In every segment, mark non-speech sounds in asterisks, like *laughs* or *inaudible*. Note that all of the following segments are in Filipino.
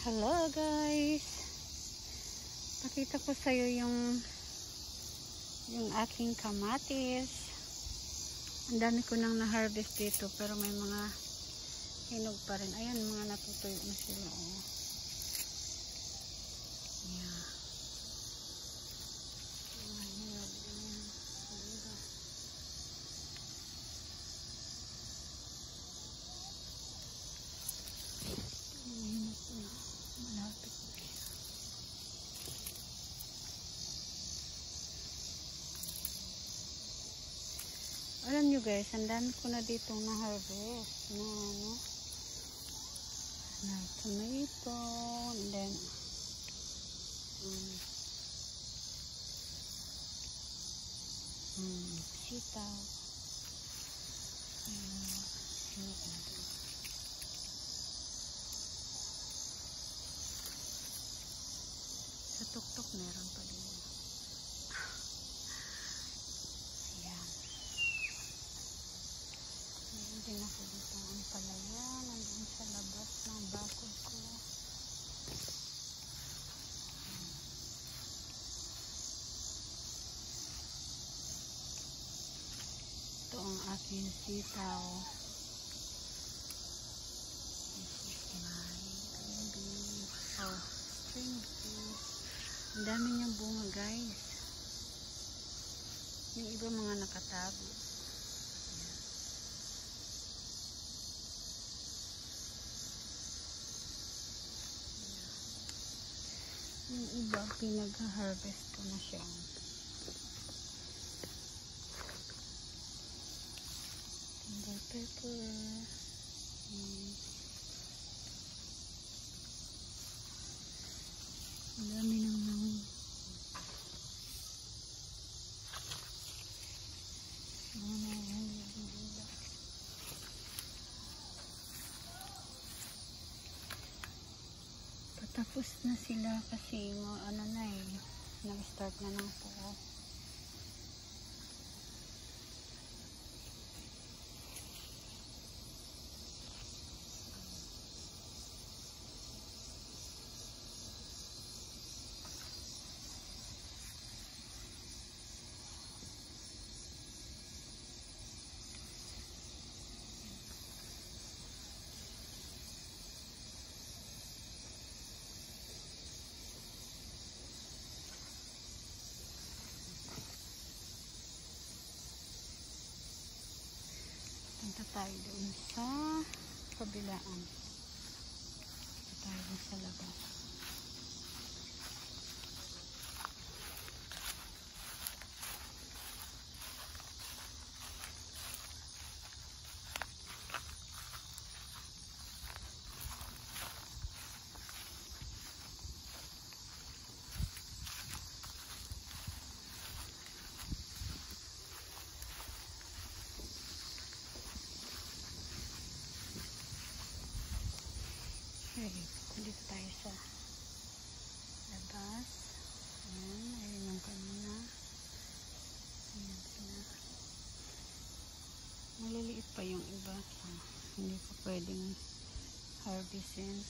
Hello guys. Pakita ko sa iyo yung yung aking kamatis. Ang dami ko nang na-harvest dito pero may mga hinog pa rin. Ayan, mga natutuyo na sila oh. Yeah. Mga hinog. Ayan. Diba? Hinog na. Malapit na siya. Alam nyo guys, ang dami ko na dito na harvest. Na ano. Na tomato. And then um, um, sitaw um, natin? sa tuktok meron pa din ayan Meron din ako dito ang palaya. Nandun sa labas ng bakod ko. Ito ang aking sitaw. This is my baby. Oh, spring peas. Ang dami niyang bunga guys. Yung iba mga nakatago. Yung iba, pinag-harvest ko na siya. Finger pepper. Hmm. Ang dami naman. Ano, ano, ano, ano. Patapos na sila kasi mo ano na eh nag-start na ng po. Punta tayo doon sa kabilaan. Punta tayo sa labas. Okay, dito tayo sa labas. Ayan, ayun yung kanina. Ayan sila. Maliliit pa yung iba. So, hindi pa pwedeng harvestin.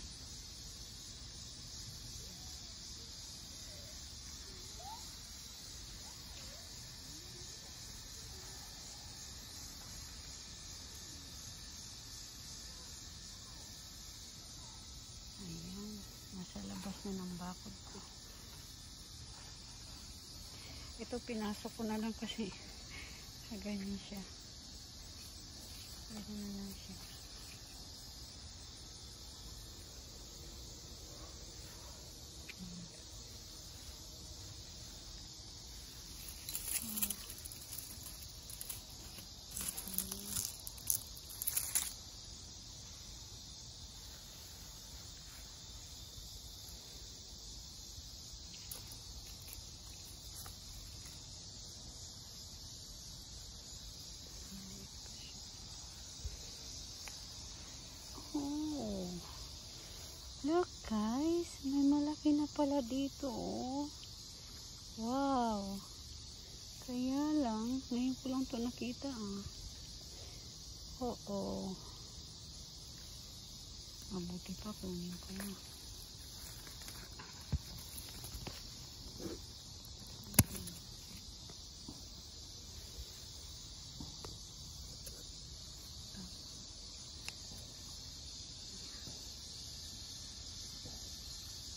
Ayan, nasa labas na ng bakod ko. Ito pinasok ko na lang kasi *laughs* sa ganyan siya. Ganyan na lang siya. Oh. Look guys, may malaki na pala dito oh. Wow. Kaya lang, ngayon ko lang to nakita ah. Oo. Mabuti pa kunin ko na.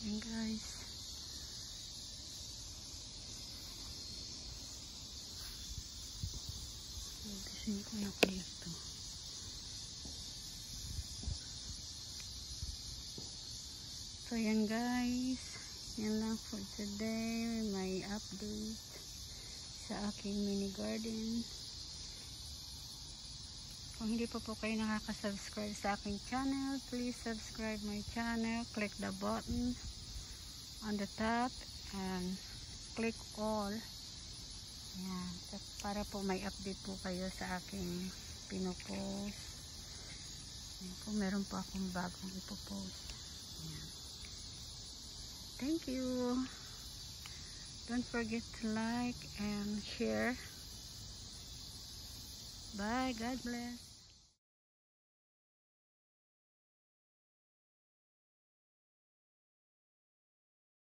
Yan guys. Ko na po ito. So yan guys. Yan lang for today. May update sa aking mini garden. Kung hindi pa po kayo nakaka-subscribe sa aking channel, please subscribe my channel. Click the button on the top and click all. Yan. Para po may update po kayo sa aking pinopost. Yan po, meron po akong bagong ipopost. Yan. Thank you. Don't forget to like and share. Bye. God bless.